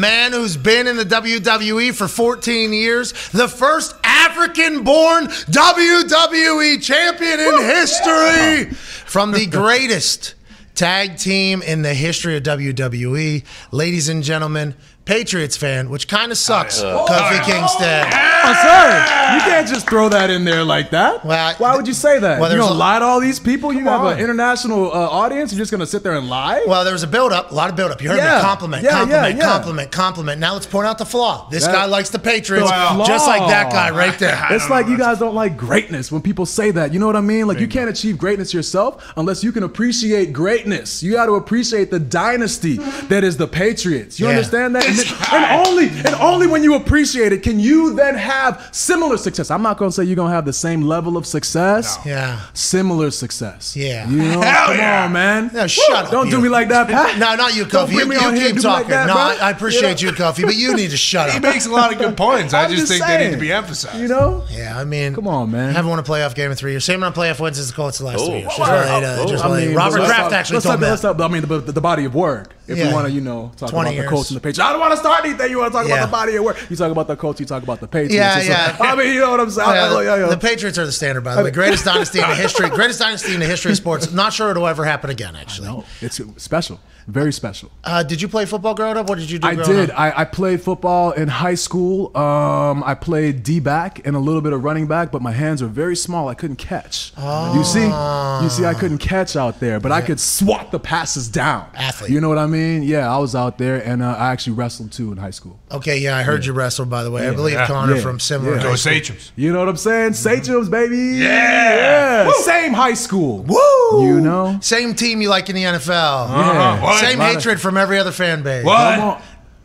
man who's been in the WWE for 14 years, the first African born WWE champion in history from the greatest tag team in the history of WWE. Ladies and gentlemen, Patriots fan, which kind of sucks, Kofi Kingston. Oh, sir, you can't just throw that in there like that. Well, Why would you say that? well, you there's gonna a- lie to all these people? You have on. an international uh, audience. You're just gonna sit there and lie? Well, there was a build up, a lot of build up. You heard Yeah. me compliment, Yeah, yeah, compliment, yeah. compliment, compliment. Now let's point out the flaw. This That- guy likes the Patriots, The just like that guy right there. It's like you guys don't like greatness when people say that. You know what I mean? Like you can't achieve greatness yourself unless you can appreciate greatness. You got to appreciate the dynasty that is the Patriots. You Yeah. understand that? And, and only and only when you appreciate it can you then have similar success. I'm not going to say you're going to have the same level of success. Yeah. Similar success. Yeah. You know? Hell Come yeah. on, man. No, shut up, Don't do me like that, Pat. No, not you, bring You, you keep me like talking. that, no, bro. I, appreciate You you, Kofi, but you need to shut up. He makes a lot of good points. I just just think they need to be emphasized. You know? Yeah, I mean, Come on, man. Haven't won a playoff game in three years. Same amount of playoff wins as the Colts the last Oh. three years. Just Wow. really, uh, Oh. just I mean, Robert Kraft actually let's told me let's. I mean, the body of work. If Yeah. you want to, you know, talk 20 about the years. Colts and the Patriots. I don't want to start anything. You want to talk Yeah. about the body of work. You talk about the Colts. You talk about the Patriots. Yeah, It's yeah. I mean, you know what I'm saying? Yeah. The Patriots are the standard, by the way. Greatest dynasty in the history. Greatest dynasty in the history of sports. Not sure it'll ever happen again. Actually, No, it's special. Very special. uh, did you play football growing up? What did you do? I did. Up? I, I played football in high school. Um, I played D back and a little bit of running back, but my hands were very small. I couldn't catch. You see, you see, I couldn't catch out there, but I could swat the passes down. Athlete. You know what I mean? Yeah, I was out there, and uh, I actually wrestled too in high school. Okay, yeah, I heard you wrestle. By the way, I believe Yeah. Connor Yeah. from similar. Yeah. Go high. Sachems. You know what I'm saying? Sachems, baby. Yeah. Yeah. Same high school. Woo! You know? Same team you like in the NFL. Yeah. What? Same Lot of- hatred from every other fan base. What? Come on.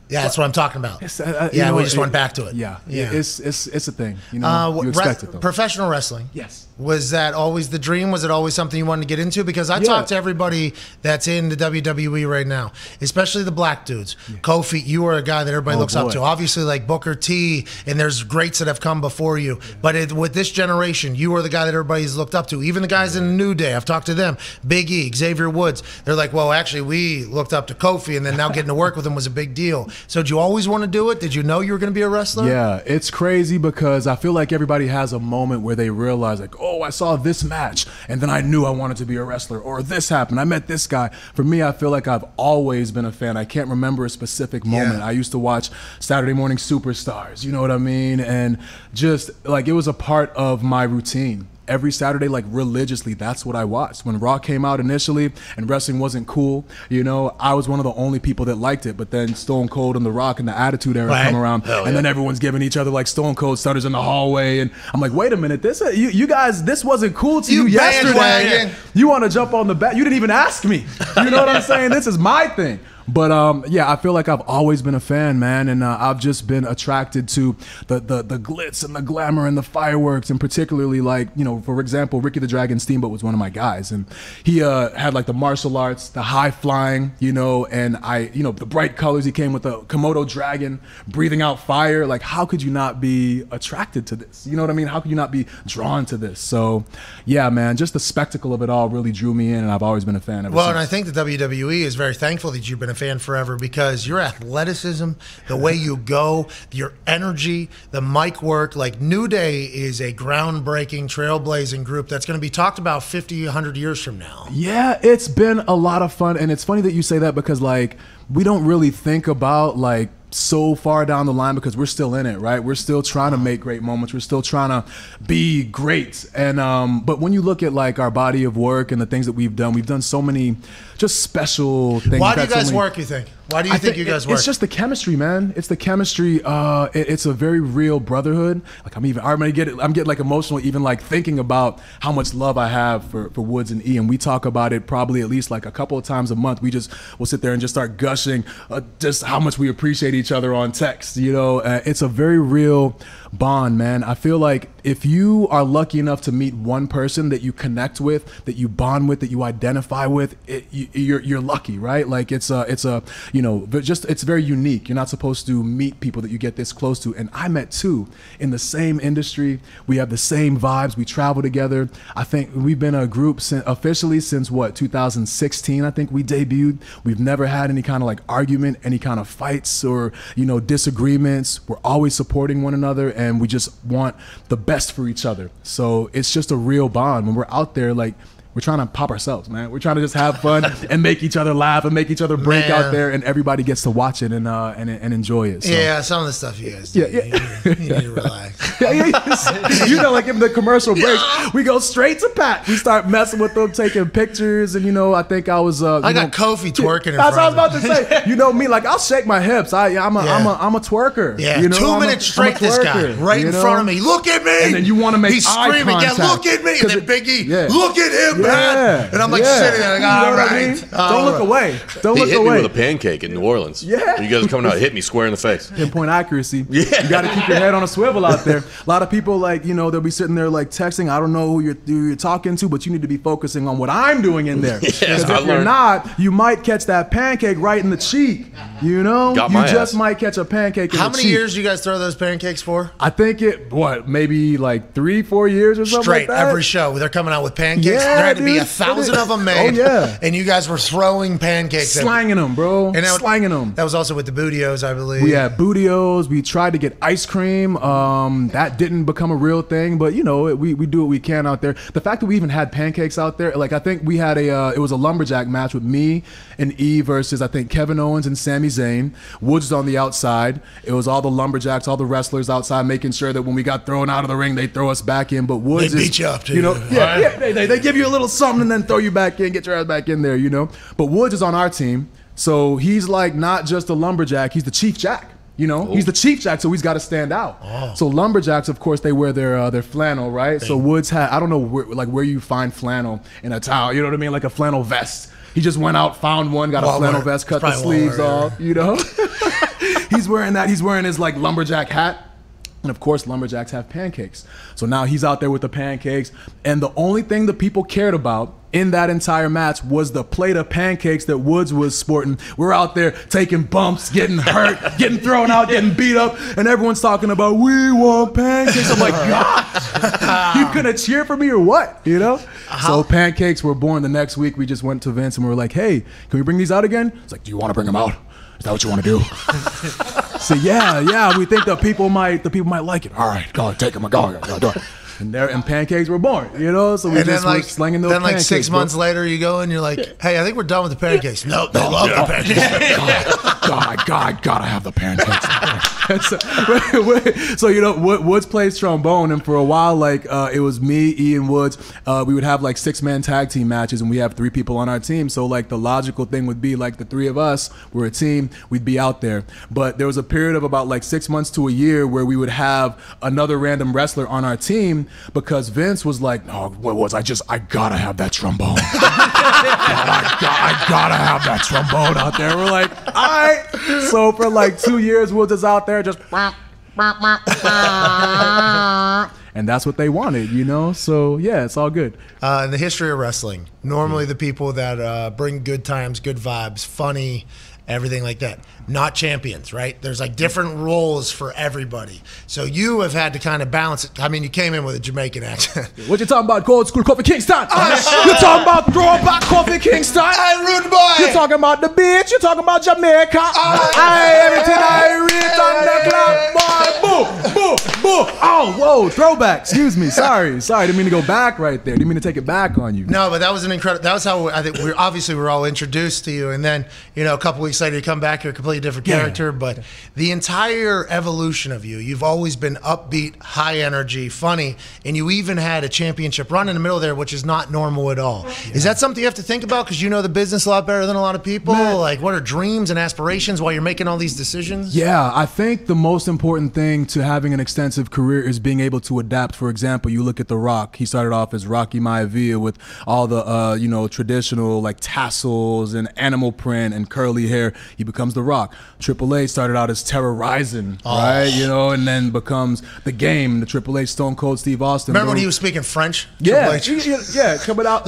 Yeah, that's what I'm talking about. It's, uh, uh, you yeah, know, we just it- went back to it. Yeah, yeah. It's it's it's a thing. You know, Uh, you re- expect it though. professional wrestling. Yes. Was that always the dream? Was it always something you wanted to get into? Because I Yeah. talk to everybody that's in the WWE right now, especially the black dudes. Kofi, you are a guy that everybody Oh, looks up to. Obviously, like Booker T, and there's greats that have come before you. But it, with this generation, you are the guy that everybody's looked up to. Even the guys in the New Day, I've talked to them. Big E, Xavier Woods. They're like, well, actually, we looked up to Kofi, and then now getting to work with him was a big deal. So, did you always want to do it? Did you know you were going to be a wrestler? Yeah, it's crazy because I feel like everybody has a moment where they realize, like, oh, Oh, I saw this match and then I knew I wanted to be a wrestler, or this happened. I met this guy. For me, I feel like I've always been a fan. I can't remember a specific moment. Yeah. I used to watch Saturday Morning Superstars, you know what I mean? And just like it was a part of my routine. Every Saturday, like religiously, that's what I watched. When Raw came out initially and wrestling wasn't cool, you know, I was one of the only people that liked it. But then Stone Cold and The Rock and the Attitude Era Right. come around, and then everyone's giving each other like Stone Cold Stunners in the hallway, and I'm like, wait a minute, this uh, you, you guys, this wasn't cool to you, You yesterday. You want to jump on the bat? You didn't even ask me. You know what I'm saying? This is my thing. But um, yeah, I feel like I've always been a fan, man, and uh, I've just been attracted to the, the the glitz and the glamour and the fireworks, and particularly like you know, for example, Ricky the Dragon Steamboat was one of my guys, and he uh, had like the martial arts, the high flying, you know, and I, you know, the bright colors. He came with the Komodo dragon, breathing out fire. Like, how could you not be attracted to this? You know what I mean? How could you not be drawn to this? So, yeah, man, just the spectacle of it all really drew me in, and I've always been a fan of it. Well, and I think the WWE is very thankful that you've been a fan forever because your athleticism, the way you go, your energy, the mic work, like New Day is a groundbreaking, trailblazing group that's going to be talked about 50, 100 years from now. Yeah, it's been a lot of fun, and it's funny that you say that because like we don't really think about like so far down the line because we're still in it, right? We're still trying to make great moments. We're still trying to be great, and um, but when you look at like our body of work and the things that we've done, we've done so many just special things. Why do you had so guys many- work, you think? Why do you think, you guys it- work? It's just the chemistry, man. It's the chemistry. Uh, it- it's a very real brotherhood. Like I'm even, I'm gonna get, I'm getting like emotional even like thinking about how much love I have for for Woods and Ian. We talk about it probably at least like a couple of times a month. We just will sit there and just start gushing uh, just how much we appreciate each other on text. You know, uh, it's a very real bond, man. I feel like if you are lucky enough to meet one person that you connect with, that you bond with, that you identify with, it, you, you're you're lucky, right? Like it's a it's a you know, just it's very unique. You're not supposed to meet people that you get this close to, and I met two in the same industry. We have the same vibes. We travel together. I think we've been a group since, officially since what 2016. I think we debuted. We've never had any kind of like argument, any kind of fights or you know disagreements. We're always supporting one another, and we just want the best for each other. So it's just a real bond when we're out there like we're trying to pop ourselves, man. We're trying to just have fun and make each other laugh and make each other break Man. out there, and everybody gets to watch it and uh, and, and enjoy it. So. Yeah, some of the stuff you guys do. Yeah, yeah. You, need, you need to relax. Yeah, yeah, yeah. you know, like in the commercial breaks, we go straight to Pat. We start messing with them, taking pictures, and you know, I think I was. Uh, I got know, Kofi twerking in That's what I was about to say. You know me, like I'll shake my hips. I, I'm a, Yeah. am a, I'm a twerker. Yeah, you know, 2 I'm minutes I'm straight. This guy right you in front of me. Look at me. And then you wanna make He's eye screaming. Yeah, look at me. And then Biggie, yeah. look at him, Yeah. And I'm like yeah. sitting there, like, You all know what right. I mean? Don't look right. away. Don't He look hit away. me with a pancake in New Orleans. Yeah. You guys are coming out, hit me square in the face. pinpoint accuracy. Yeah. You got to keep your head on a swivel out there. A lot of people, like, you know, they'll be sitting there, like, texting. I don't know who you're, who you're talking to, but you need to be focusing on what I'm doing in there. Because Yes, if I you're learned. not, you might catch that pancake right in the cheek. You know? Got you just ass. might catch a pancake in How the many cheek. years you guys throw those pancakes for? I think it, what, maybe like three, four years or something Straight like that? every show. They're coming out with pancakes. Yeah, there had to be a thousand of them Oh, made. yeah. And you guys were throwing pancakes. at- Slanging them, bro. And that, Slanging them. That was also with the Booty-O's, I believe. We had Booty-O's. We tried to get ice cream. Um, that didn't become a real thing, but you know, we, we do what we can out there. The fact that we even had pancakes out there, like I think we had a, uh, it was a lumberjack match with me and E versus I think Kevin Owens and Sami Zayn. Woods was on the outside. It was all the lumberjacks, all the wrestlers outside, making sure that when we got thrown out of the ring, they throw us back in. But Woods They is, beat you up, too. You know, yeah, yeah they, they, they give you a little something and then throw you back in, get your ass back in there. You know, but Woods is on our team. So he's like not just a lumberjack, he's the chief jack. You know, he's the chief jack, so he's got to stand out. Oh. So lumberjacks, of course, they wear their uh, their flannel, right? So Woods had I don't know where, like where you find flannel in a towel. You know what I mean? Like a flannel vest. He just went out, found one, got a flannel vest, cut the sleeves Walmart, off. You know, he's wearing that. He's wearing his like lumberjack hat. And of course, lumberjacks have pancakes. So now he's out there with the pancakes. And the only thing the people cared about in that entire match was the plate of pancakes that Woods was sporting. We're out there taking bumps, getting hurt, getting thrown out, getting beat up, and everyone's talking about we want pancakes. I'm like, God, you gonna cheer for me or what? You know? Uh-huh. So pancakes were born the next week. We just went to Vince and we were like, Hey, can we bring these out again? It's like, Do you want to bring them out? Is that what you want to do? So yeah, yeah, we think the people might the people might like it. All right, go take them, go, go, go. And there and pancakes were born, you know. So we And just then, like, slinging those then like six bro. months later, you go and you're like, "Hey, I think we're done with the pancakes." No, they love the pancakes. God, God, I, God, I have the pancakes. so, so, you know, Woods plays trombone, and for a while, like uh, it was me, Ian Woods. Uh, we would have like six man tag team matches, and we have three people on our team. So like the logical thing would be like the three of us, we're a team, we'd be out there. But there was a period of about like six months to a year where we would have another random wrestler on our team because Vince was like, "No, what was I just? I gotta have that trombone." I, got, I gotta have that trombone out there. We're like, all right. So for like two years, Woods just out there just. And that's what they wanted, you know? So yeah, it's all good. Uh, in the history of wrestling, normally the people that uh, bring good times, good vibes, funny, everything like that, not champions, right? There's like different roles for everybody. So you have had to kind of balance it. I mean, you came in with a Jamaican accent. What you talking about? Gold School Kofi Kingston? Ah, you talking about throwback Kofi Kingston? hey, rude boy! You talking about the beach? You talking about Jamaica? Ah. Hey, everything I read on the clock, boy. Boo, boo, boo. Oh, whoa, throwback. Excuse me. Sorry, sorry. Didn't mean to go back right there. Didn't mean to take it back on you. No, but that was an incredible. That was how I think we're obviously we are all introduced to you, and then you know a couple weeks later you come back, you're a completely different Yeah. character. But the entire evolution of you, you've always been upbeat, high energy, funny, and you even had a championship run in the middle there, which is not normal at all. Is that something you have to think about because you know the business a lot better than a lot of people? Like, what are dreams and aspirations while you're making all these decisions? Yeah, I think the most important thing to having an extensive career is being able to adapt. For example, you look at The Rock. He started off as Rocky Maivia with all the uh, you know traditional like tassels and animal print and curly hair. He becomes The Rock. Triple H started out as Terra Ryzing, Oh. right? You know, and then becomes the game. The Triple H Stone Cold Steve Austin. Remember when he was speaking French? yeah, yeah, yeah, coming out.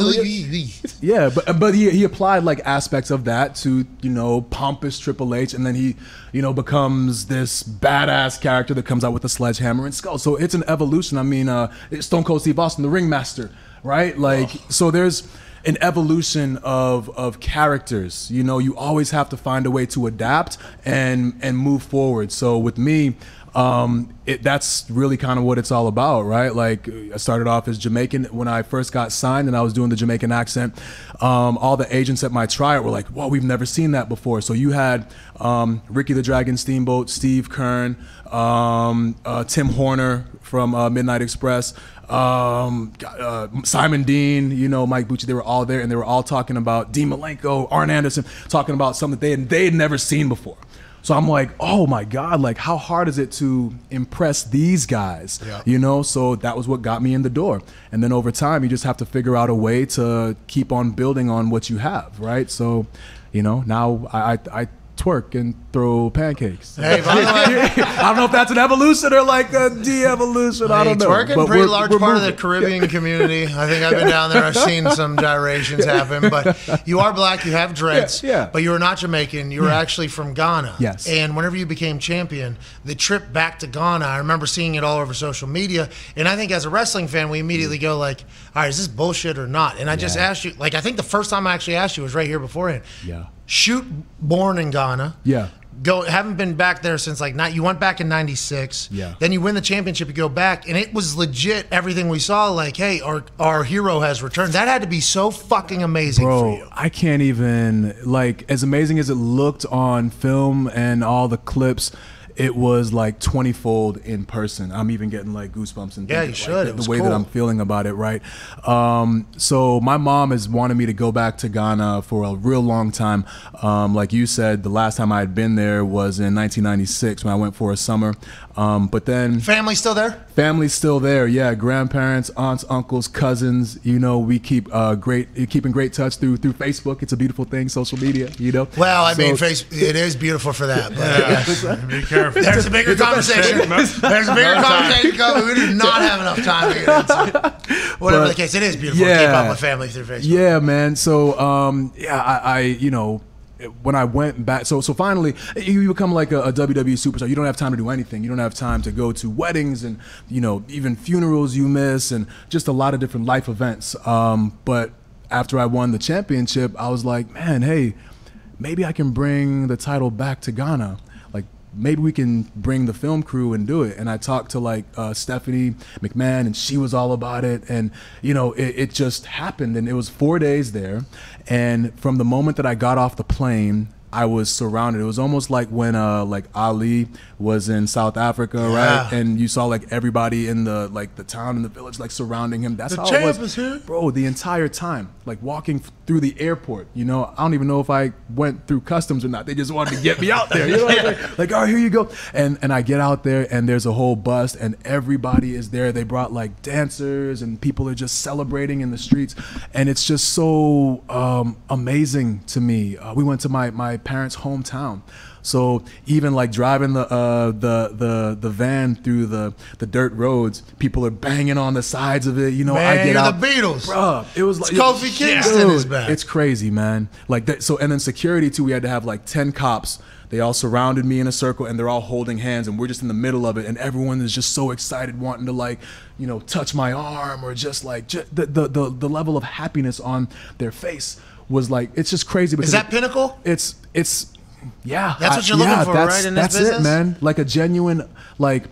Yeah, but but he, he applied like aspects of that to you know pompous Triple H, and then he you know becomes this badass character that comes out with a sledgehammer and skull. So it's an evolution. I mean, uh, Stone Cold Steve Austin, the Ringmaster, right? Like so, there's an evolution of of characters. You know, you always have to find a way to adapt and and move forward. So with me. Um, it, that's really kind of what it's all about, right? Like I started off as Jamaican when I first got signed, and I was doing the Jamaican accent. Um, all the agents at my tryout were like, "Whoa, we've never seen that before." So you had um, Ricky the Dragon Steamboat, Steve Keirn, um, uh, Tim Horner from uh, Midnight Express, um, uh, Simon Dean, you know, Mike Bucci. They were all there, and they were all talking about Dean Malenko, Arn Anderson, talking about something they had, they had never seen before. So I'm like, oh my God, like how hard is it to impress these guys? Yeah. You know, so that was what got me in the door. And then over time, you just have to figure out a way to keep on building on what you have, right? So, you know, now I, I, I twerk and throw pancakes. Hey, by the way, I don't know if that's an evolution or like a de-evolution. I don't know. Twerking, But pretty we're- large we're part of the Caribbean community. I think I've been down there. I've seen some gyrations happen. But you are black. You have dreads. Yeah, yeah. But you are not Jamaican. You were actually from Ghana. Yes. And whenever you became champion, the trip back to Ghana, I remember seeing it all over social media. And I think as a wrestling fan, we immediately go like, "All right, is this bullshit or not?" And I just asked you. Like, I think the first time I actually asked you was right here beforehand. Yeah. Shoot, born in Ghana. Yeah. Go haven't been back there since like not you went back in 96 Yeah. then you win the championship you go back and it was legit everything we saw like hey our our hero has returned that had to be so fucking amazing for Bro, you I can't even like as amazing as it looked on film and all the clips. It was like twenty fold in person. I'm even getting like goosebumps and Yeah, you like, should. the, the way that. I'm feeling about it, right? Um, so my mom has wanted me to go back to Ghana for a real long time. Um, like you said, the last time I had been there was in 1996 when I went for a summer. Um, but then family still there Family's still there, yeah. Grandparents, aunts, uncles, cousins. You know, we keep uh, great, keep in great touch through through Facebook. It's a beautiful thing, social media. You know. well I mean face it is beautiful for that but Be careful. there's a bigger conversation there's a bigger conversation coming we do not have enough time to get into whatever But- the case it is beautiful to keep Yeah. up with family through Facebook Yeah, man. So, um, yeah, I, I, you know, when I went back, so so finally, you become like a, a WWE superstar. You don't have time to do anything. You don't have time to go to weddings and you know even funerals you miss and just a lot of different life events. Um, but after I won the championship, I was like, man, hey, maybe I can bring the title back to Ghana. Maybe we can bring the film crew and do it. And I talked to like uh, Stephanie McMahon, and she was all about it. And you know, it, it just happened, and it was four days there. And from the moment that I got off the plane. I was surrounded. It was almost like when uh like Ali was in South Africa, right? And you saw like everybody in the like the town and the village like surrounding him. That's The how it was, here. bro. The entire time, like walking through the airport. You know, I don't even know if I went through customs or not. They just wanted to get me out there. You know, what I'm like, all right, here you go. And and I get out there, and there's a whole bus, and everybody is there. They brought like dancers, and people are just celebrating in the streets, and it's just so um, amazing to me. Uh, we went to my my parents' hometown. So even like driving the uh, the the the van through the the dirt roads, people are banging on the sides of it. You know, Man, I get out. the Beatles. Bruh, it was like Kofi Kingston is back. It's crazy, man. Like that. So and then security too. We had to have like ten cops. They all surrounded me in a circle, and they're all holding hands, and we're just in the middle of it, and everyone is just so excited, wanting to like, you know, touch my arm or just like ju- the, the the the level of happiness on their face was like it's just crazy. Because is that it- pinnacle it's it's yeah. That's what you're looking for, that's- right, in this that's business? it, man. Like a genuine, like,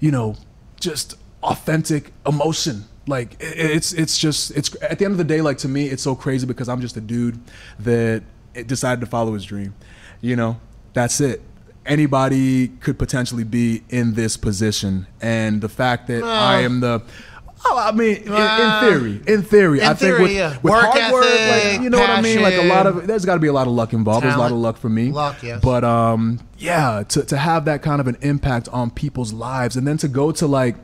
you know, just authentic emotion. Like it's it's just it's at the end of the day, like to me, it's so crazy because I'm just a dude that decided to follow his dream. You know, that's it. Anybody could potentially be in this position, and the fact that I am the Oh, I mean, in, in theory, in theory, in I think theory, with, yeah. with Work hard work, like, you know what I mean. Like a lot of there's got to be a lot of luck involved. There's a lot of luck for me. Luck, yes. But um, yeah, to to have that kind of an impact on people's lives, and then to go to like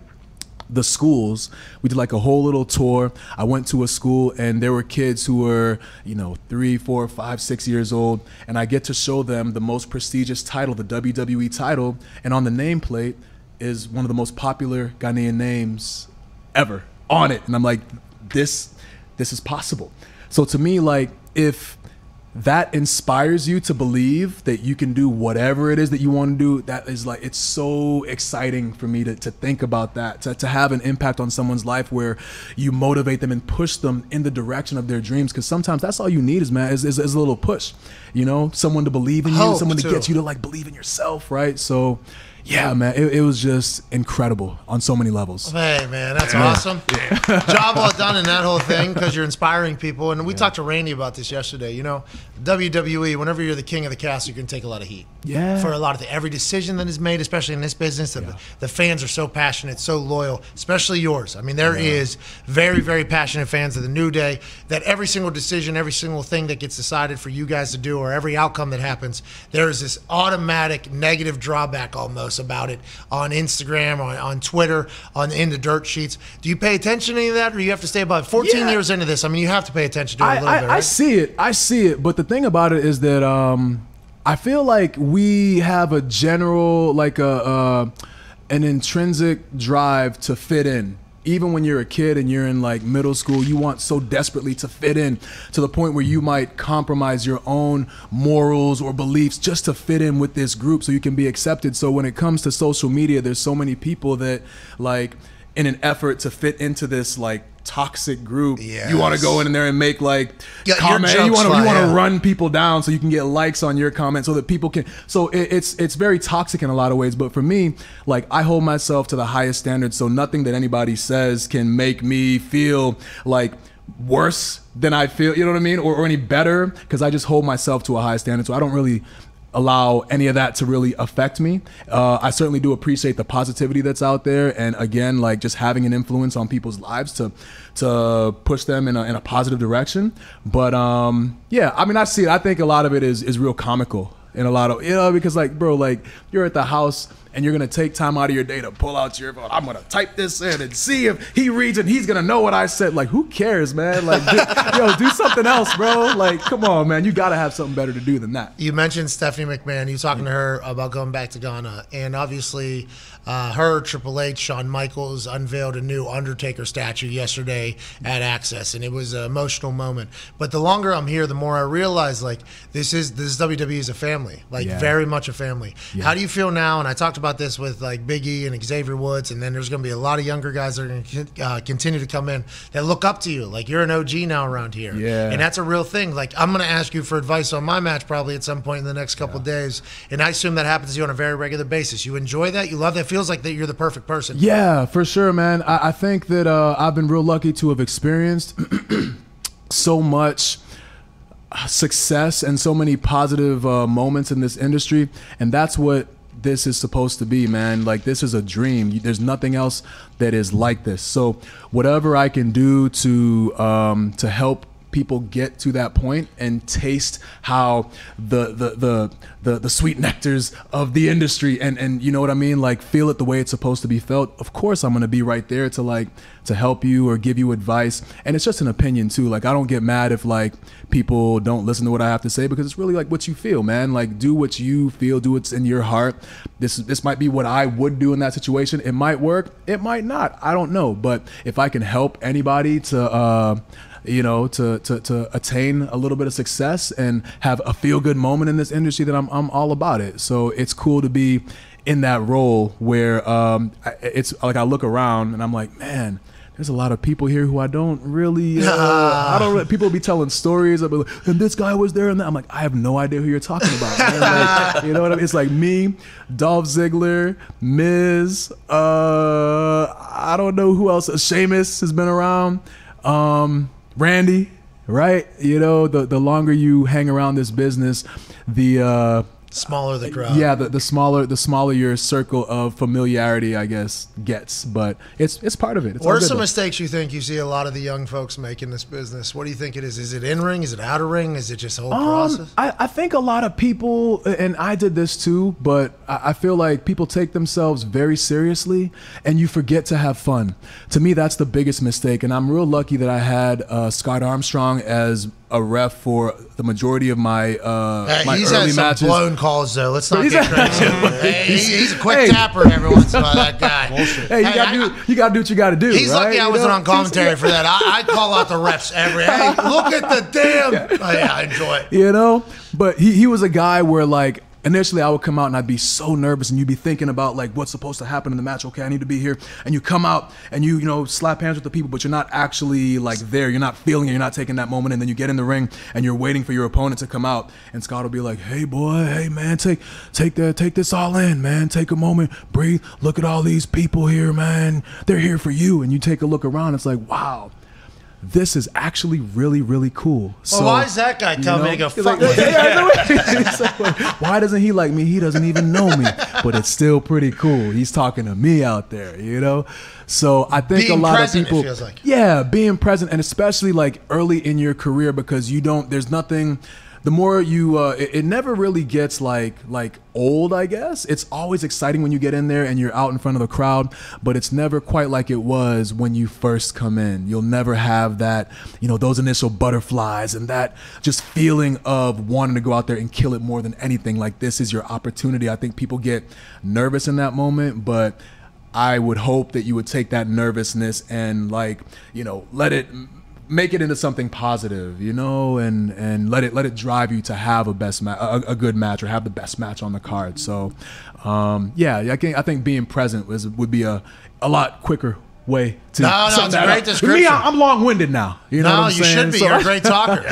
the schools. We did like a whole little tour. I went to a school and there were kids who were, you know, three, four, five, six years old, and I get to show them the most prestigious title, the WWE title, and on the nameplate is one of the most popular Ghanaian names ever on it, and I'm like, this, this is possible. So to me, like, if that inspires you to believe that you can do whatever it is that you want to do that is like it's so exciting for me to, to think about that to, to have an impact on someone's life where you motivate them and push them in the direction of their dreams because sometimes that's all you need is man is, is, is, a little push you know someone to believe in you Hope, someone too. to get you to like believe in yourself right so yeah man it, it was just incredible on so many levels Hey man, that's awesome. Job well done in that whole thing because you're inspiring people. And we talked to Randy about this yesterday. You know, WWE. Whenever you're the king of the castle, you can take a lot of heat. Yeah. For a lot of the, every decision that is made, especially in this business, the, the fans are so passionate, so loyal. Especially yours. I mean, there is very, very passionate fans of the New Day. That every single decision, every single thing that gets decided for you guys to do, or every outcome that happens, there is this automatic negative drawback almost about it on Instagram, on, on Twitter, on in the dirt sheets. Do you pay attention to any of that, or you have to stay about 14 Yeah. years into this? I mean, you have to pay attention to it a little I, bit, I see it. I see it. But the thing about it is that um, I feel like we have a general, like a, uh, an intrinsic drive to fit in. Even when you're a kid and you're in like middle school, you want so desperately to fit in to the point where you might compromise your own morals or beliefs just to fit in with this group so you can be accepted. So when it comes to social media, there's so many people that like in an effort to fit into this like toxic group, you want to go in there and make like Yeah, comment. You want to you want to yeah. run people down so you can get likes on your comment so that people can. So it, it's it's very toxic in a lot of ways. But for me, like I hold myself to the highest standards, so nothing that anybody says can make me feel like worse than I feel. You know what I mean, or, or any better because I just hold myself to a high standard. So I don't really allow any of that to really affect me. Uh, I certainly do appreciate the positivity that's out there, and again, like just having an influence on people's lives to to push them in a, in a positive direction. But um, yeah, I mean, I see it. I think a lot of it is is real comical. In a lot of you know because like bro like you're at the house and you're gonna take time out of your day to pull out your phone. I'm gonna type this in and see if he reads and he's gonna know what I said. Like who cares man? Like yo do something else bro. Like come on man. You gotta have something better to do than that. You mentioned Stephanie McMahon. You talking to her about going back to Ghana, and obviously, uh, her Triple H, Shawn Michaels unveiled a new Undertaker statue yesterday at Axxess, and it was an emotional moment. But the longer I'm here, the more I realize like this is this WWE is a family, like Yeah. very much a family. How do you feel now? And I talked about this with like Big E and Xavier Woods, and then there's going to be a lot of younger guys that are going to uh, continue to come in that look up to you. Like you're an OG now around here, Yeah. and that's a real thing. Like I'm going to ask you for advice on my match probably at some point in the next couple of days, and I assume that happens to you on a very regular basis. You enjoy that, you love that. It Feels like that you're the perfect person. Yeah, for sure, man. I, I think that uh, I've been real lucky to have experienced so much success and so many positive uh, moments in this industry, and that's what this is supposed to be, man. Like this is a dream. There's nothing else that is like this. So whatever I can do to um, to help people get to that point and taste how the the the the, the sweet nectars of the industry and and you know what I mean? Like feel it the way it's supposed to be felt. Of course I'm to be right there to like to help you or give you advice. And it's just an opinion too. Like I don't get mad if like people don't listen to what I have to say because it's really like what you feel man. Like do what you feel do what's in your heart. This this might be what I would do in that situation. It might work it might not. I don't know. But if I can help anybody to uh you know, to, to, to attain a little bit of success and have a feel good moment in this industry, then I'm, I'm all about it. So it's cool to be in that role where um, it's like I look around and I'm like, man, there's a lot of people here who I don't really, uh, I don't really, people be telling stories about, and this guy was there and that. I'm like, I have no idea who you're talking about. Like, you know what I mean? It's like me, Dolph Ziggler, Miz, uh, I don't know who else, Sheamus has been around um, Randy, right? You know, the the longer you hang around this business, the uh, Smaller the crowd. yeah, the, the smaller the smaller your circle of familiarity, I guess, gets. But it's it's part of it. It's What are some though. mistakes you think you see a lot of the young folks make in this business? What do you think it is? Is it in ring? Is it out of ring? Is it just whole process? Um, I, I think a lot of people, and I did this too, but I, I feel like people take themselves very seriously and you forget to have fun. To me, that's the biggest mistake. And I'm real lucky that I had uh, Scott Armstrong as a ref for the majority of my, uh, Hey, my he's early had some matches. blown calls though. Let's not He's get had- crazy. hey, he- he's a quick Hey. tapper every once in a while. That guy. Hey, you Hey, gotta I- do you gotta do what you gotta do. He's right? lucky I wasn't know? on commentary for that. I, I call out the refs every. Hey, look at the damn. Oh, yeah, I enjoy it. you know but he, he was a guy where like initially i would come out and i'd be so nervous and you'd be thinking about like what's supposed to happen in the match. Okay i need to be here. And you come out and you you know slap hands with the people but you're not actually like there. You're not feeling it. You're not taking that moment. And then you get in the ring and you're waiting for your opponent to come out. And scott will be like hey boy. Hey man. Take take that take this all in man. Take a moment. Breathe. Look at all these people here man. They're here for you. And you take a look around. It's like wow this is actually really really cool Well, why is that guy telling me to go fuck like, yeah, I know. It's like, why doesn't he like me? He doesn't even know me, but it's still pretty cool. He's talking to me out there, you know. So I think Being a lot present, of people, feels like. yeah, being present, and especially like early in your career because you don't. There's nothing. The more you, uh, it, it never really gets like like old. I guess it's always exciting when you get in there and you're out in front of the crowd, but it's never quite like it was when you first come in. You'll never have that, you know, those initial butterflies and that just feeling of wanting to go out there and kill it more than anything. Like this is your opportunity. I think people get nervous in that moment, but I would hope that you would take that nervousness and like, you know, let it make it into something positive, you know, and and let it let it drive you to have a best ma- a, a good match or have the best match on the card. So, um, yeah, I think I think being present was would be a a lot quicker way to No, no, it's a great description. Me, I'm long-winded now. You know No, what I'm you should be. So- You're a great talker.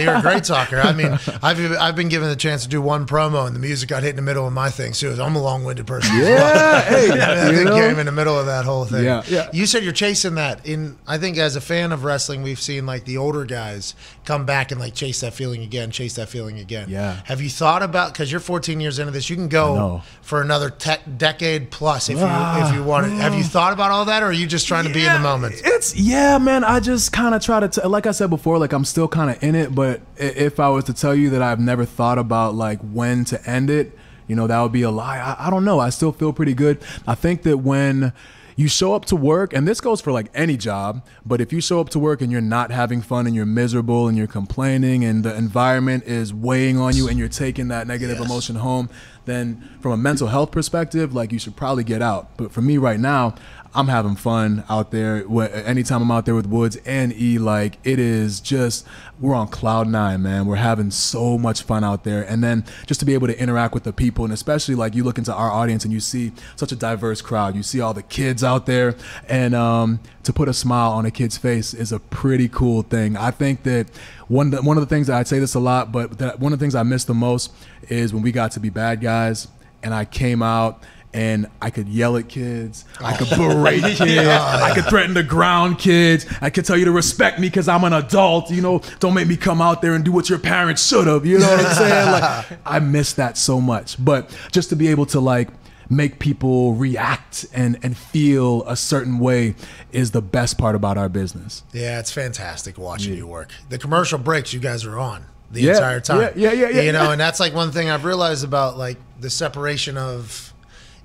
You're a great talker. I mean, I've I've been given the chance to do one promo, and the music got hit in the middle of my thing too. I'm a long-winded person. as well. Yeah, hey, I you think know? came in the middle of that whole thing. Yeah, yeah. You said you're chasing that. In I think as a fan of wrestling, we've seen like the older guys come back and like chase that feeling again, chase that feeling again. Yeah. Have you thought about because you're 14 years into this, you can go for another decade plus if Ah, you if you want it. Have you thought about all that, or are you just trying to be in the moment? It's yeah, man. I just kind of try to, t- like I said before, like I'm still kind of in it. But if I was to tell you that I've never thought about like when to end it, you know, that would be a lie. I, I don't know. I still feel pretty good. I think that when you show up to work, and this goes for like any job, but if you show up to work and you're not having fun and you're miserable and you're complaining and the environment is weighing on you and you're taking that negative Yes. emotion home, then from a mental health perspective, like you should probably get out. But for me right now, I'm having fun out there. Anytime I'm out there with Woods and E, like it is just we're on cloud nine, man. We're having so much fun out there, and then just to be able to interact with the people, and especially like you look into our audience and you see such a diverse crowd. You see all the kids out there, and um, to put a smile on a kid's face is a pretty cool thing. I think that one the, one of the things that I say this a lot, but one of the things I miss the most is when we got to be bad guys, and I came out and I could yell at kids, I could oh. berate kids, I could threaten to ground kids, I could tell you to respect me because I'm an adult, you know, don't make me come out there and do what your parents should have, you know what I'm saying? Like, I miss that so much. But just to be able to like make people react and, and feel a certain way is the best part about our business. Yeah, it's fantastic watching you work. The commercial breaks you guys are on the Yeah, entire time. yeah, yeah, yeah, yeah. You know, and that's like one thing I've realized about like the separation of,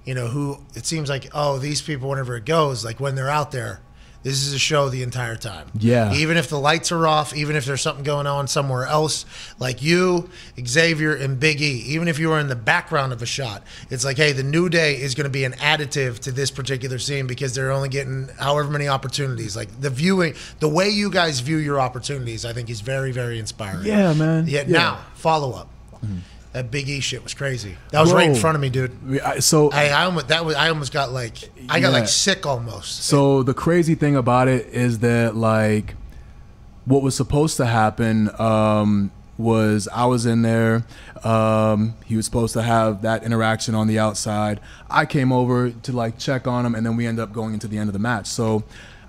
you know, who it seems like oh these people whenever it goes like when they're out there, this is a show the entire time. Yeah. Even if the lights are off, even if there's something going on somewhere else, like you, Xavier, and Big E, even if you are in the background of a shot, it's like, hey, the new day is going to be an additive to this particular scene because they're only getting however many opportunities. Like the viewing, the way you guys view your opportunities, I think is very, very inspiring. Yeah, man. Yeah. Yeah. Mm-hmm. Now, follow up. That Big E shit was crazy. That was right in front of me, dude. I- So I, I almost that was I almost got like I got Yeah. like sick almost. So the crazy thing about it is that like what was supposed to happen um, was I was in there. Um, he was supposed to have that interaction on the outside. I came over to like check on him, and then we end up going into the end of the match. So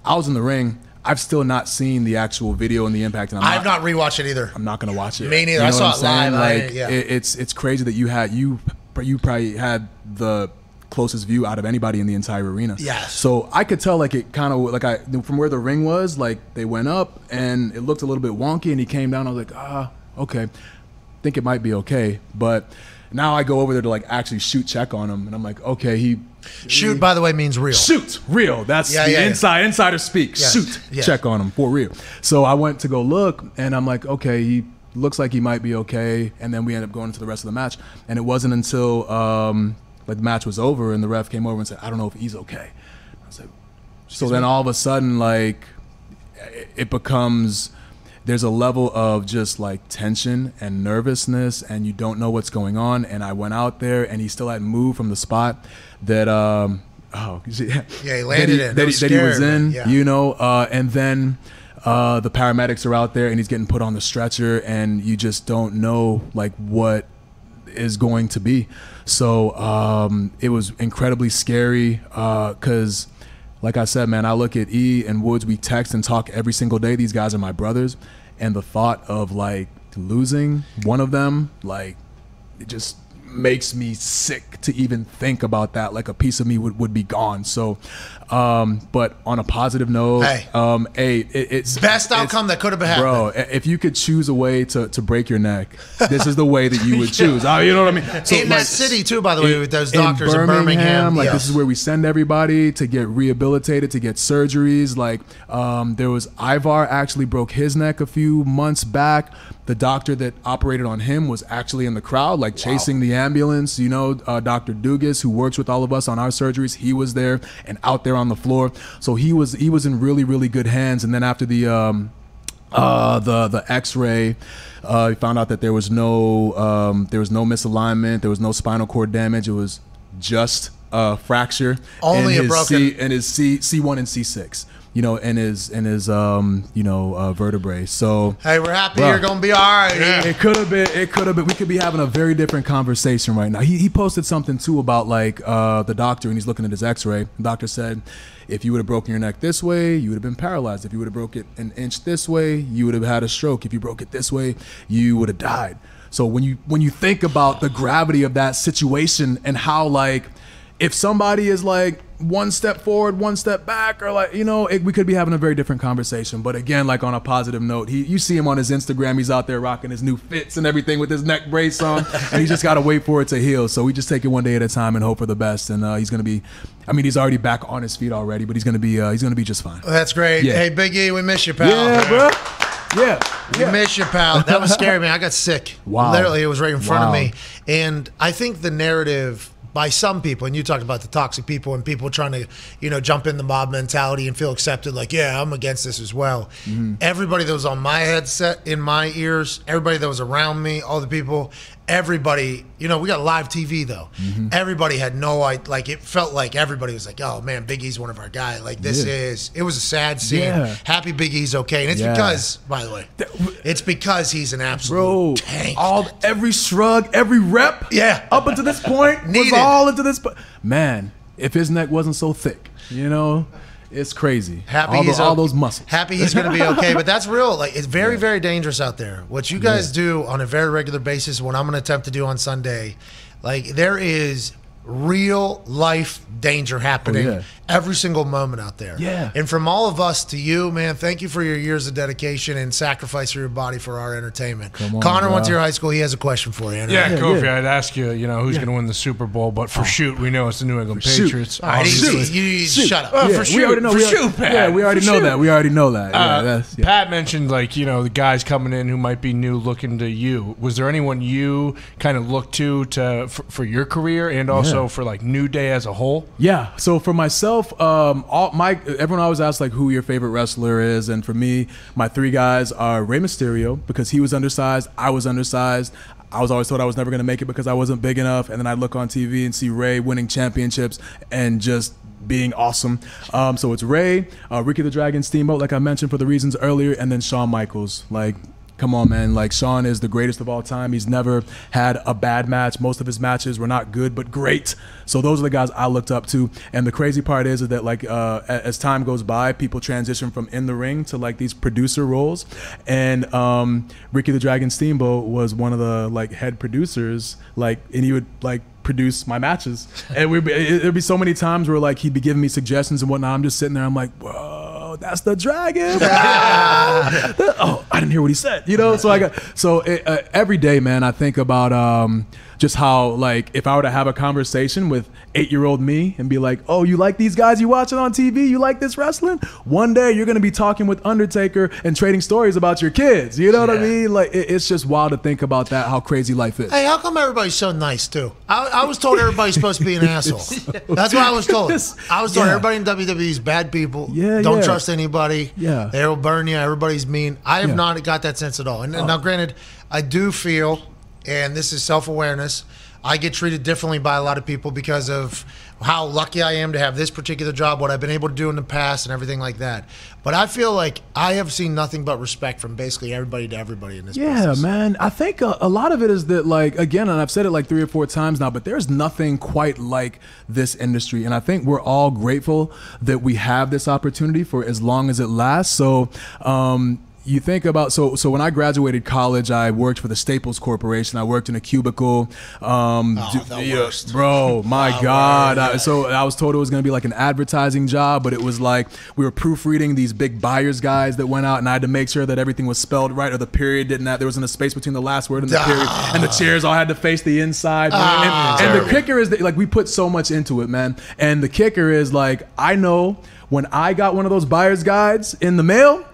I was in the ring. I've still not seen the actual video and the impact, and I'm I've not rewatched it either. I'm not gonna watch it. Me neither. I what saw I'm it saying? live. I- Like yeah. it, it's it's crazy that you had you you probably had the closest view out of anybody in the entire arena. Yes. So I could tell like it kind of like I from where the ring was like they went up and it looked a little bit wonky and he came down. I was like ah okay, think it might be okay, but. Now I go over there to like actually shoot check on him, and I'm like, okay, he Shoot, by the way, means real. shoot real. That's Yeah, the yeah, yeah. inside insider speak. Yes, Shoot yes. check on him for real. So I went to go look, and I'm like, okay, he looks like he might be okay. And then we end up going into the rest of the match, and it wasn't until um, like the match was over and the ref came over and said, I don't know if he's okay. I was like, so then all of a sudden, like, it- it becomes there's a level of just like tension and nervousness and you don't know what's going on and i went out there and he still hadn't moved from the spot that um oh yeah, Yeah, he landed that he, in. that he, was that he was in. Yeah. you know uh and then uh the paramedics are out there and he's getting put on the stretcher and you just don't know like what is going to be. So um, it was incredibly scary because, like I said, man, I look at E and Woods. We text and talk every single day. These guys are my brothers, and the thought of like losing one of them, like it just makes me sick to even think about that. Like a piece of me would, would be gone. So, um, but on a positive note, Hey. um, hey, it, it's Best it's- outcome that could have happened. Bro, if you could choose a way to, to break your neck, this is the way that you would choose. Oh, you know what I mean? So, in that city too, by the way, with those in doctors in Birmingham. like yes. this is where we send everybody to get rehabilitated, to get surgeries. Like um, there was Ivar actually broke his neck a few months back. The doctor that operated on him was actually in the crowd, like chasing the ambulance. You know, uh, Dr. Dugas, who works with all of us on our surgeries, he was there and out there on the floor. So he was he was in really really good hands. And then after the um, uh, the the X-ray. Uh, he found out that there was no um, there was no misalignment, there was no spinal cord damage. It was just a fracture. Only in a broken- C, and his C C one and C six. You know, in his in his um you know uh, vertebrae. So hey, we're happy Bruh. you're gonna be all right. Yeah. it could have been. It could have been. We could be having a very different conversation right now. He, he posted something too about like uh, the doctor, and he's looking at his X-ray. The doctor said, if you would have broken your neck this way, you would have been paralyzed. If you would have broke it an inch this way, you would have had a stroke. If you broke it this way, you would have died. So when you when you think about the gravity of that situation and how like if somebody is like one step forward, one step back, or like you know, it, we could be having a very different conversation. But again, like on a positive note, he you see him on his Instagram, he's out there rocking his new fits and everything with his neck brace on, and he just got to wait for it to heal. So we just take it one day at a time and hope for the best. And uh, he's gonna be, I mean, he's already back on his feet already, but he's gonna be uh, he's gonna be just fine. Well, That's great. Yeah. Hey, Big E, we miss you, pal. Yeah, bro. Yeah. We miss you, pal. That was scary, man. I got sick. Wow. Literally, it was right in front Wow. of me. And I think the narrative by some people, and you talked about the toxic people and people trying to, you know, jump in the mob mentality and feel accepted, like, yeah, I'm against this as well. Mm-hmm. Everybody that was on my headset, in my ears, everybody that was around me, all the people, everybody, you know, we got live TV though. Mm-hmm. Everybody had no idea. Like, it felt like everybody was like, oh man, Biggie's one of our guys. Like, this Yeah. is, it was a sad scene. Yeah. Happy Biggie's okay. And it's Yeah. because, by the way, it's because he's an absolute Bro, tank. all every shrug, every rep, Yeah. up until this point was all into this. po- Man, if his neck wasn't so thick, you know, it's crazy. Happy all, he's tho- all those muscles. Happy he's going to be okay, but that's real. Like it's very, very dangerous out there. What you guys do on a very regular basis, what I'm going to attempt to do on Sunday, like there is real life danger happening Oh, yeah. every single moment out there. Yeah. And from all of us to you, man, thank you for your years of dedication and sacrifice for your body for our entertainment. on, Connor went to your high school. He has a question for you. Yeah, Yeah, Kofi, yeah. I'd ask you, you know, who's going to win the Super Bowl, but for shoot, we know it's the New England shoot. Patriots. All right, easy. obviously. You, you Shoot. shut up. Oh, yeah, for we shoot, already know. for we shoot, Pat, Yeah, we already for know shoot. that. We already know that. Yeah, Uh, that's, yeah. Pat mentioned like you know the guys coming in who might be new looking to you. Was there anyone you kind of looked to to for, for your career and also Yeah. for like New Day as a whole? Yeah. So for myself, um, all my everyone always asks like who your favorite wrestler is, and for me, my three guys are Rey Mysterio because he was undersized, I was undersized. I was always told I was never going to make it because I wasn't big enough, and then I look on TV and see Rey winning championships and just being awesome. Um, so it's Rey, uh, Ricky the Dragon, Steamboat, like I mentioned for the reasons earlier, and then Shawn Michaels. Like come on, man. Like Shawn is the greatest of all time. He's never had a bad match. Most of his matches were not good, but great. So those are the guys I looked up to. And the crazy part is, is that like uh, as time goes by, people transition from in the ring to like these producer roles. And um, Ricky the Dragon Steamboat was one of the like head producers. Like, and he would like produce my matches. And we'd be, there'd be so many times where like he'd be giving me suggestions and whatnot. I'm just sitting there. I'm like, whoa, that's the dragon. oh, I didn't hear what he said. You know, so I got so it, uh, every day, man. I think about um, just how like if I were to have a conversation with eight year old me and be like, oh, you like these guys you watching on TV? You like this wrestling? One day you're gonna be talking with Undertaker and trading stories about your kids. You know what I mean? Like it, it's just wild to think about that. How crazy life is. Hey, how come everybody's so nice too? I, I was told everybody's supposed to be an asshole. That's what I was told. I was told Yeah. everybody in WWE is bad people. Yeah, don't yeah. trust anybody. Yeah. they will burn you. Everybody's mean. I have Yeah. not got that sense at all. And, and uh. now, granted, I do feel, and this is self awareness. I get treated differently by a lot of people because of how lucky I am to have this particular job, what I've been able to do in the past, and everything like that. But I feel like I have seen nothing but respect from basically everybody to everybody in this. Yeah, business. man. I think a, a lot of it is that, like, again, and I've said it like three or four times now, but there's nothing quite like this industry. And I think we're all grateful that we have this opportunity for as long as it lasts. So, um, you think about so so when I graduated college, I worked for the Staples Corporation. I worked in a cubicle. Um, Oh, the yeah, worst. bro. My Oh, God. word, I- so I was told it was going to be like an advertising job, but it was like we were proofreading these big buyers guides that went out, and I had to make sure that everything was spelled right or the period didn't have there wasn't a space between the last word and the period, and the chairs all had to face the inside. Ah. and, and the kicker is that like we put so much into it, man. And the kicker is like I know when I got one of those buyers guides in the mail.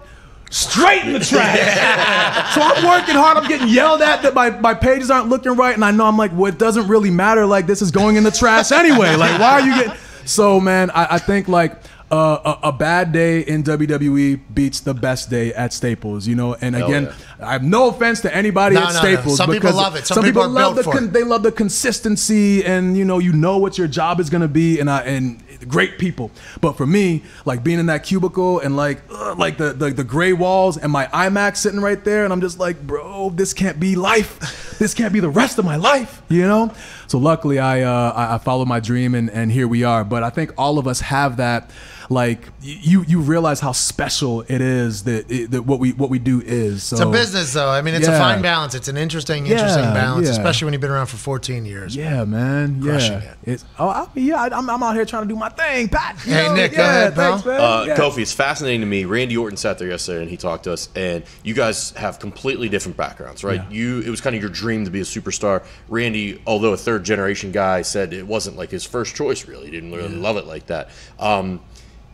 Straight in the trash. so I'm working hard. I'm getting yelled at that my, my pages aren't looking right. And I know I'm like, well, it doesn't really matter. Like, this is going in the trash anyway. Like, why are you getting. So, man, I, I think like uh, a, a bad day in WWE beats the best day at Staples, you know? And again, yeah. I have no offense to anybody No, at no, no. Staples. Some people love it. Some people are love the it. they love the consistency and you know you know what your job is gonna be and I and great people. But for me, like being in that cubicle and like ugh, like the, the the gray walls and my iMac sitting right there and I'm just like, bro, this can't be life. This can't be the rest of my life, you know. So luckily, I uh, I, I followed my dream and and here we are. But I think all of us have that. Like you, you realize how special it is that, it, that what we what we do is. So It's a business, though. I mean, it's a fine balance. It's an interesting, interesting Yeah, balance, yeah. especially when you've been around for 14 years. Yeah, man. Crushing yeah. it. It's oh I, yeah. I- I'm, I'm out here trying to do my thing, Pat. You Hey, know? Nick, go yeah, ahead, pal. thanks, man. Uh, yeah. Kofi, it's fascinating to me. Randy Orton sat there yesterday and he talked to us, and you guys have completely different backgrounds, right? Yeah. You, it was kind of your dream to be a superstar. Randy, although a third generation guy, said it wasn't like his first choice. Really, he didn't really love it like that. Um,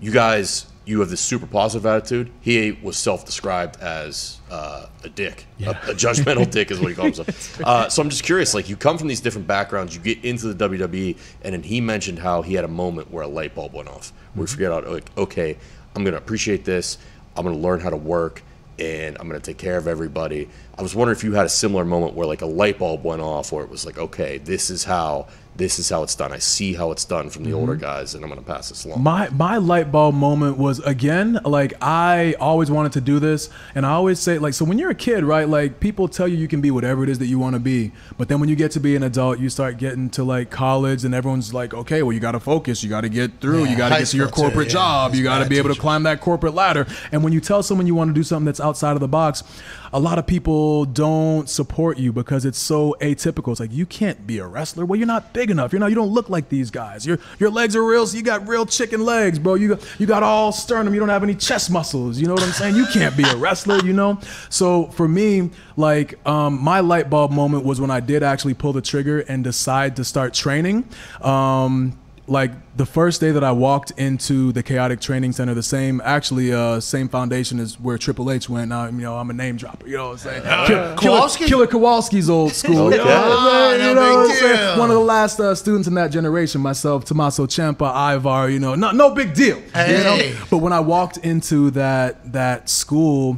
you guys, you have this super positive attitude. He was self-described as uh, a dick, a, a judgmental dick is what he calls himself. Uh, so I'm just curious, like you come from these different backgrounds, you get into the WWE, and then he mentioned how he had a moment where a light bulb went off, where he figured out, like, okay, I'm gonna appreciate this, I'm gonna learn how to work, and I'm gonna take care of everybody. I was wondering if you had a similar moment where like a light bulb went off, where it was like, okay, this is how this is how it's done. I see how it's done from the mm-hmm. older guys, and I'm gonna pass this along. My my light bulb moment was again like I always wanted to do this, and I always say like so when you're a kid, right? Like people tell you you can be whatever it is that you want to be, but then when you get to be an adult, you start getting to like college, and everyone's like, okay, well you got to focus, you got to get through, Yeah, you got to get to your school too, corporate yeah. job, you got to be able to climb that corporate ladder, and when you tell someone you want to do something that's outside of the box, a lot of people don't support you because it's so atypical. It's like you can't be a wrestler. Well, you're not big enough. You're not. You don't look like these guys. Your your legs are real. So you got real chicken legs, bro. You got you got all sternum. You don't have any chest muscles. You know what I'm saying? You can't be a wrestler. You know. So for me, like um, my light bulb moment was when I did actually pull the trigger and decide to start training. Um, like the first day that I walked into the Chaotic Training Center, the same actually uh, same foundation as where Triple H went. Now you know I'm a name dropper. You know what I'm saying? Kill- Killer, Kowalski? Killer Kowalski's old school. you know Okay. what I'm saying? You no know what I'm saying? One of the last uh, students in that generation, myself, Tommaso Ciampa, Ivar. You know, no no big deal. You know? But when I walked into that that school,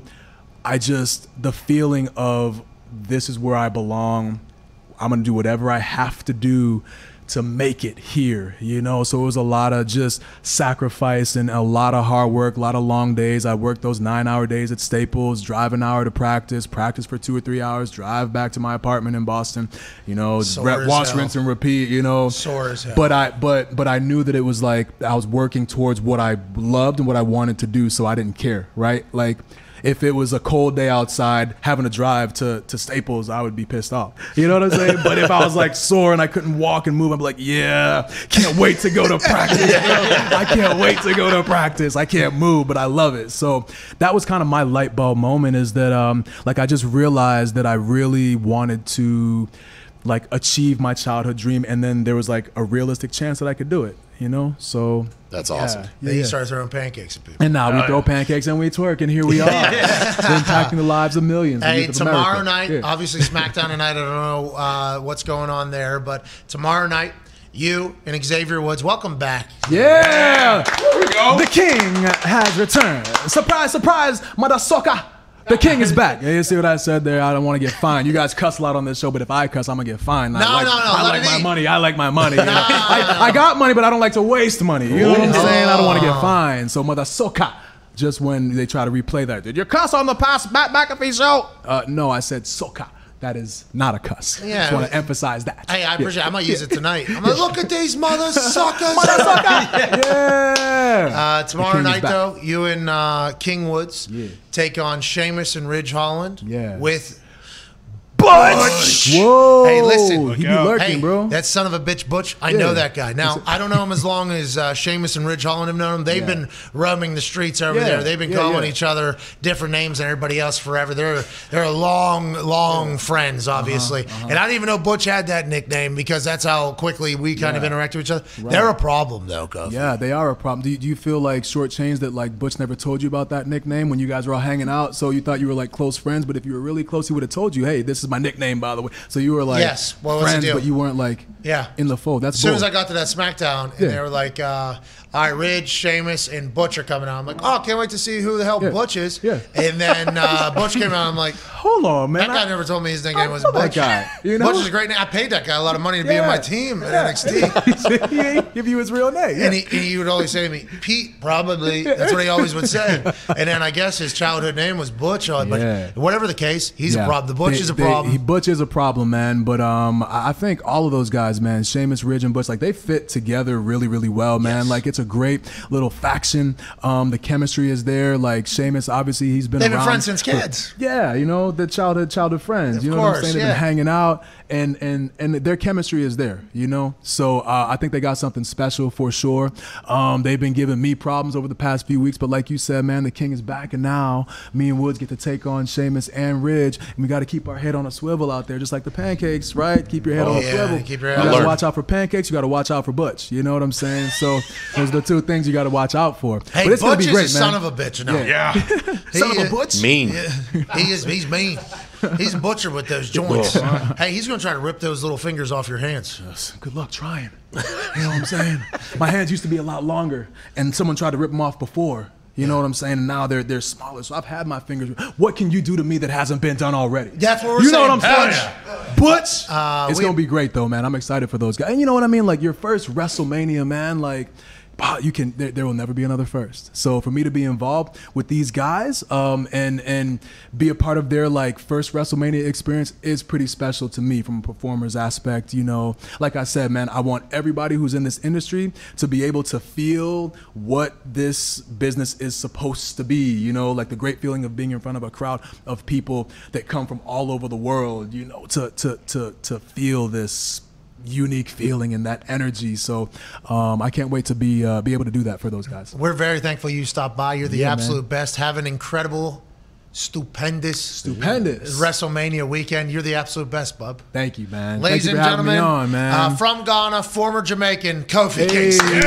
I just the feeling of this is where I belong. I'm gonna do whatever I have to do to make it here, you know. So it was a lot of just sacrifice and a lot of hard work, a lot of long days. I worked those nine hour days at Staples, drive an hour to practice, practice for two or three hours, drive back to my apartment in Boston, you know, re- wash, hell. rinse, and repeat, you know. Sore as hell. But I but but I knew that it was like I was working towards what I loved and what I wanted to do, so I didn't care, right? Like if it was a cold day outside, having to drive to, to Staples, I would be pissed off. You know what I'm saying? but if I was like sore and I couldn't walk and move, I'd be like, yeah, can't wait to go to practice. I can't wait to go to practice. I can't move, but I love it. So that was kind of my light bulb moment is that um like I just realized that I really wanted to like achieve my childhood dream and then there was like a realistic chance that I could do it, you know? So That's yeah, awesome. yeah, Then you yeah. start throwing pancakes at people. And now we throw pancakes and we twerk, and here we are, impacting the lives of millions. Hey, of tomorrow America. night, Yeah. obviously SmackDown tonight. I don't know uh, what's going on there, but tomorrow night, you and Xavier Woods, welcome back. Yeah, the king has returned. Surprise, surprise, mother sucker. The king is back. Yeah, you see what I said there? I don't want to get fined. You guys cuss a lot on this show, but if I cuss, I'm gonna get fined. I No, like, no, no, I let like my eat. money. I like my money. you know? I, I got money, but I don't like to waste money. You know what I'm saying? I don't want to get fined. So mother sucker. Just when they try to replay that, did you cuss on the past Pat McAfee show? Uh, no, I said soca. That is not a cuss. Yeah. Just want to emphasize that. Hey, I appreciate. it I might use it tonight. I'm like, look at these mother suckers. Yeah. Uh, tomorrow night, though, you and uh, King Woods Yeah. take on Sheamus and Ridge Holland. Yeah. With Butch. Whoa. Hey, listen. He be out. lurking, Hey, bro. that son of a bitch, Butch. I Yeah. know that guy. Now, I don't know him as long as uh, Sheamus and Ridge Holland have known him. They've Yeah. been roaming the streets over Yeah. there. They've been Yeah, calling yeah. each other different names than everybody else forever. They're they're long, long friends, Uh-huh, obviously. And I didn't even know Butch had that nickname because that's how quickly we kind of Yeah. interact with each other. They're a problem, though, Kofi. Yeah, they are a problem. Do you, do you feel like shortchanged that like Butch never told you about that nickname when you guys were all hanging out? So you thought you were like close friends, but if you were really close, he would have told you, "Hey, this is my nickname, by the way." So you were like Yes. What was the friends, deal? but you weren't like Yeah. in the fold. That's As soon as. I got to that SmackDown, and Yeah. they were like, uh, "All right, Ridge, Sheamus, and Butch are coming out." I'm like, "Oh, can't wait to see who the hell Yeah. Butch is." Yeah. And then uh, Butch came out. I'm like, Hold on, man. "That guy I- never told me his I nickname was Butch." guy, you know? Butch is a great name. I paid that guy a lot of money to be on my team at Yeah. NXT. he ain't give you his real name. Yeah. And he, and he would always say to me, Pete, probably. That's what he always would say. And then I guess his childhood name was Butch. But Yeah. whatever the case, he's a problem. The Butch They- is a they- problem. he Butch is a problem, man. But um, I I think all of those guys, man, Sheamus, Ridge, and Butch, like they fit together really, really well, man. Yes. Like it's a great little faction. Um, the chemistry is there. Like Sheamus, obviously, he's been They've been friends since kids. Yeah, you know the childhood childhood friends. Of you know what course, I'm saying? They've yeah. been hanging out, and and and their chemistry is there. You know, so uh, I think they got something special for sure. Um, they've been giving me problems over the past few weeks, but like you said, man, the king is back, and now me and Woods get to take on Sheamus and Ridge, and we got to keep our head on a swivel out there, just like the pancakes, right? Keep your head on a yeah, swivel. keep your head you on- gotta watch out for pancakes. You got to watch out for Butch. You know what I'm saying? So those are the two things you got to watch out for. hey, but it's gonna Butch be great, is a man. son of a bitch. No. Yeah. He Son of a is- butch. Mean. He is. He's mean. He's a butcher with those joints. hey, he's gonna try to rip those little fingers off your hands. Good luck trying. You know what I'm saying? My hands used to be a lot longer, and someone tried to rip them off before. You know what I'm saying? And now they're they're smaller. So I've had my fingers. What can you do to me that hasn't been done already? That's what we're you know saying. what I'm saying? Hell Butch, Uh, it's we- gonna be great though, man. I'm excited for those guys. And you know what I mean? Like your first WrestleMania, man. Like. Wow, You can. There, there will never be another first. So for me to be involved with these guys, um, and and be a part of their like first WrestleMania experience is pretty special to me from a performer's aspect. You know, like I said, man, I want everybody who's in this industry to be able to feel what this business is supposed to be. You know, like the great feeling of being in front of a crowd of people that come from all over the world. You know, to to to to feel this unique feeling and that energy. So um, I can't wait to be uh, be able to do that for those guys. We're very thankful you stopped by. You're the Yeah, man. absolute best. Have an incredible, stupendous, Stupendous. WrestleMania weekend. You're the absolute best, bub. Thank you, man. Ladies Thank you and for having gentlemen, me on, man. Uh, from Ghana, former Jamaican Kofi Hey. Kingston.